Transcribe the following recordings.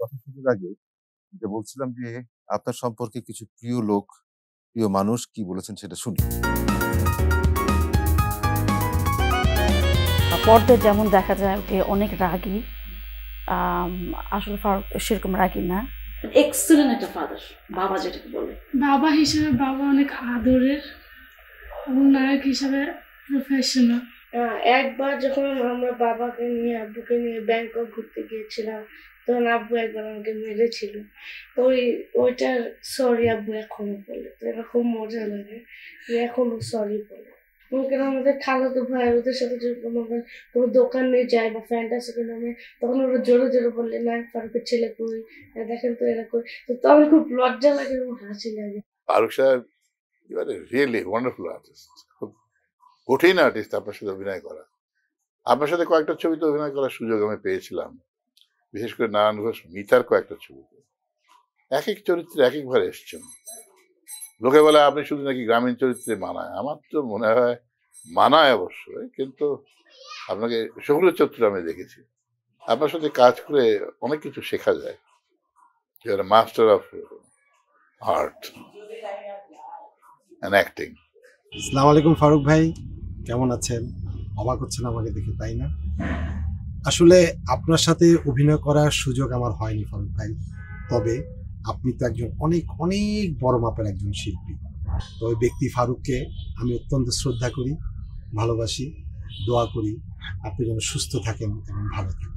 কথা শুরুর আগে যে বলছিলাম যে আপনার সম্পর্কে কিছু প্রিয় লোক প্রিয় মানুষ কি বলেছেন সেটা শুনি। পর্দায় যেমন দেখা যায় ওকে অনেক রাগী আসলে ফারুক সেরকম রাগী না। এক্সেলেন্ট একটা ফাদার বাবা যেটাকে বলে। বাবা হিসেবে বাবা অনেক আদরের এবং নায়ক হিসেবে প্রফেশনাল একবার যখন আমরা বাবাকে নিয়ে, আব্বুকে নিয়ে ব্যাংকক ঘুরতে গিয়েছিলাম, তখন আব্বু একবার আমাকে মেরেছিল। ওই ওইটার সরি আব্বু এখনও বলে, তো খুব মজা লাগে। যে এখনও সরি বলে। কেন আমাদের খালাতো ভাই, ওদের সাথে যখন আমরা কোনো দোকানে যাই বা ফ্যান্টাসি নামে তখন ওরা জোরে জোরে বললে না ফারুকের ছেলে কই দেখেন তো এরা কই। তো তখন খুব লজ্জা লাগে এবং হাসি লাগে। ফারুক সাহেব রিয়েলি ওয়ান্ডারফুল আর্টিস্ট খুব কঠিন আর্টিস্ট আপনার সাথে অভিনয় করা। আপনার সাথে কয়েকটা ছবিতে অভিনয় করার সুযোগ আমি পেয়েছিলাম। বিশেষ করে নারায়ণ ঘোষ, মিতার কয়েকটা ছবিতে। এক এক চরিত্রে এক একবার এসছেন। লোকে বলে, আপনি শুধু নাকি গ্রামীণ চরিত্রে মানায়? আমার তো মনে হয় মানায় অবশ্যই, কিন্তু আপনাকে সকলের চরিত্রে আমি দেখেছি। আপনার সাথে কাজ করে অনেক কিছু শেখা যায়। Master of art and acting আসসালামু আলাইকুম ফারুক ভাই। কেমন আছেন? অবাক হচ্ছেন আমাকে দেখে তাই না? আসলে আপনার সাথে অভিনয় করার সুযোগ আমার হয়নি ফারুক ভাই তবে আপনি তো একজন অনেক অনেক বড় মাপের একজন শিল্পী। তো ওই ব্যক্তি ফারুককে আমি অত্যন্ত শ্রদ্ধা করি ভালোবাসি দোয়া করি। আপনি যেন সুস্থ থাকেন এবং ভালো থাকেন।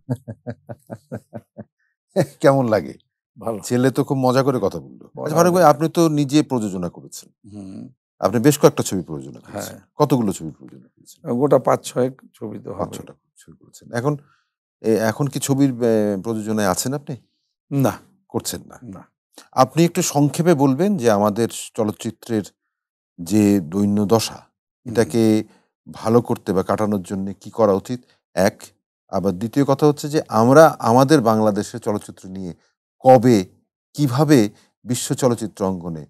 কেমন লাগে? ভালো। ছেলে তো খুব মজা করে কথা বলল। বলা আচ্ছা ফারুক ভাই আপনি তো নিজে প্রযোজনা করেছেন। আপনি বেশ কয়েকটা ছবি প্রযোজনা করেছেন। হ্যাঁ। কতগুলো ছবি প্রযোজনা করেছেন? গোটা পাঁচ ছয় ছবি তো পাঁচ ছটা ছবি করেছেন। এখন এখন কি ছবির প্রযোজনায় আছেন আপনি? না। করছেন না। না। আপনি একটু সংক্ষেপে বলবেন যে আমাদের চলচ্চিত্রের যে দৈন্য দশা এটাকে ভালো করতে বা কাটানোর জন্য কি করা উচিত? এক আবার দ্বিতীয় কথা হচ্ছে যে আমরা আমাদের বাংলাদেশের চলচ্চিত্র নিয়ে কবে কীভাবে বিশ্ব চলচ্চিত্র অঙ্গনে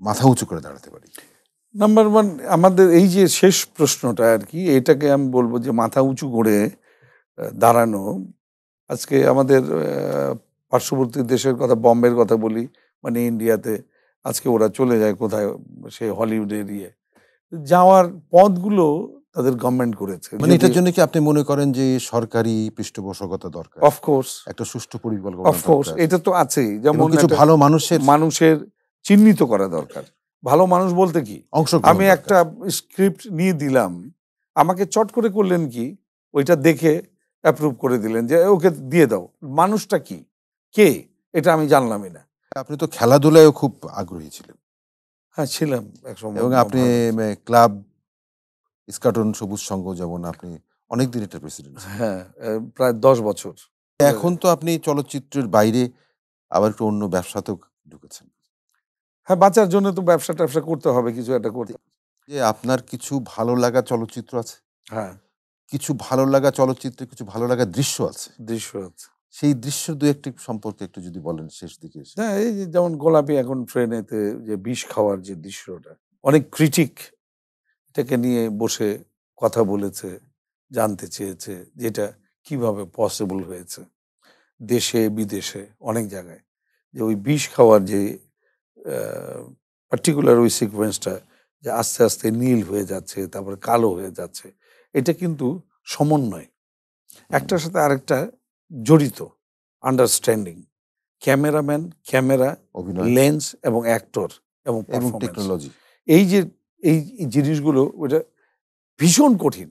মাথা উঁচু করে দাঁড়াতে পারি। নাম্বার ওয়ান আমাদের এই যে শেষ প্রশ্নটা আর কি এটাকে আমি বলব যে মাথা উঁচু করে দাঁড়ানো। আজকে আমাদের পার্শ্ববর্তী দেশের কথা বম্বের কথা বলি মানে ইন্ডিয়াতে আজকে ওরা চলে যায় কোথায় সে হলিউডের ইয়ে যাওয়ার পথগুলো তাদের গভর্নমেন্ট করেছে। মানে এটার জন্য কি আপনি মনে করেন যে সরকারি পৃষ্ঠপোষকতা দরকার? অফকোর্স একটা সুষ্ঠু পরিকল্পনা অফকোর্স। এটা তো আছেই। যেমন কিছু ভালো মানুষের মানুষের চিহ্নিত করা দরকার। ভালো মানুষ বলতে কি? অংশ আমি একটা স্ক্রিপ্ট নিয়ে দিলাম আমাকে চট করে করলেন কি? ওইটা দেখে অ্যাপ্রুভ করে দিলেন যে ওকে দিয়ে দাও। মানুষটা কি? কে? এটা আমি জানলামই না আপনি তো খেলাধুলায়ও খুব আগ্রহী ছিলেন। হ্যাঁ ছিলাম এক সময়। এবং আপনি ক্লাব ইস্কাটন সবুজ সংঘ যেমন আপনি অনেক দিন এটা প্রেসিডেন্ট হ্যাঁ প্রায় দশ বছর। এখন তো আপনি চলচ্চিত্রের বাইরে আবার একটু অন্য ব্যবসাতেও ঢুকেছেন। হ্যাঁ বাঁচার জন্য তো ব্যবসা ট্যাবসা করতে হবে কিছু একটা করতে যে আপনার কিছু ভালো লাগা চলচ্চিত্র আছে হ্যাঁ। কিছু ভালো লাগা চলচ্চিত্রে কিছু ভালো লাগা দৃশ্য আছে। দৃশ্য আছে। সেই দৃশ্য দু একটি সম্পর্কে একটু যদি বলেন শেষ দিকে হ্যাঁ এই যে যেমন গোলাপি এখন ট্রেনেতে যে বিষ খাওয়ার যে দৃশ্যটা অনেক ক্রিটিক এটাকে নিয়ে বসে কথা বলেছে জানতে চেয়েছে যেটা কীভাবে পসিবল হয়েছে দেশে বিদেশে অনেক জায়গায়। যে ওই বিষ খাওয়ার যে পার্টিকুলার ওই সিকোয়েন্সটা যে আস্তে আস্তে নীল হয়ে যাচ্ছে তারপরে কালো হয়ে যাচ্ছে এটা কিন্তু সমন্বয়। একটার সাথে আরেকটা জড়িত আন্ডারস্ট্যান্ডিং ক্যামেরাম্যান ক্যামেরা লেন্স এবং অ্যাক্টর এবং টেকনোলজি এই যে এই এই জিনিসগুলো ওটা ভীষণ কঠিন।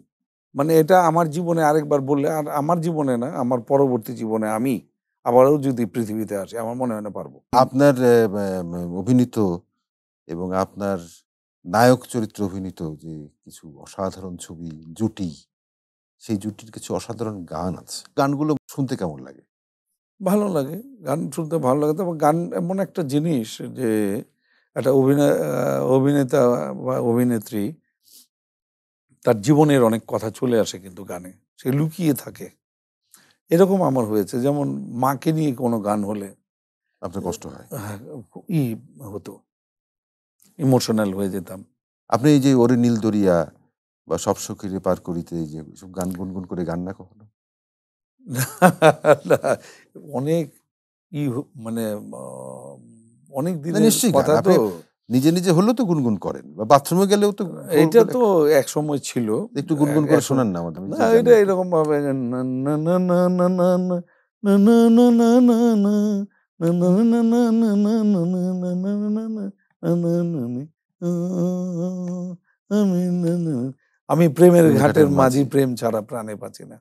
মানে এটা আমার জীবনে আরেকবার বললে আর আমার জীবনে না আমার পরবর্তী জীবনে আমি আবারও যদি পৃথিবীতে আসি আমার মনে হয় না পারব। আপনার অভিনীত এবং আপনার নায়ক চরিত্র অভিনীত যে কিছু অসাধারণ ছবি জুটি সেই জুটির কিছু অসাধারণ গান আছে। গানগুলো শুনতে কেমন লাগে? ভালো লাগে। গান শুনতে ভালো লাগে। তবে গান এমন একটা জিনিস যে একটা অভিনয় অভিনেতা বা অভিনেত্রী তার জীবনের অনেক কথা চলে আসে কিন্তু গানে। সে লুকিয়ে থাকে। এরকম আমার হয়েছে। যেমন মাকে নিয়ে কোনো গান হলে আপনার কষ্ট হয়? হ্যাঁ, ই হতো। ইমোশনাল হয়ে যেতাম। আপনি এই যে ওরে নীল দরিয়া বা সব সখীরে পার করিতে এই যে সব গান গুনগুন করে গান না কখনো? অনেক ই মানে অনেক না, দিনের নিশ্চয়ই কথা তো। নিজে নিজে হলেও তো গুনগুন করেন বা বাথরুমে গেলেও তো এটা তো এক সময় ছিল একটু গুনগুন করে শোনেন না আমাদের না এটা এরকম ভাবে আমি প্রেমের ঘাটের মাঝি প্রেম ছাড়া প্রাণে পাচ্ছি না